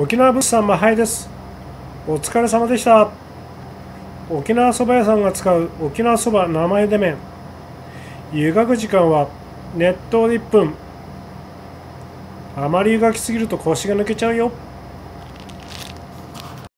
沖縄物産マハイですお疲れ様でした沖縄そば屋さんが使う沖縄そば名前で麺湯がく時間は熱湯で1分あまり湯がきすぎると腰が抜けちゃうよ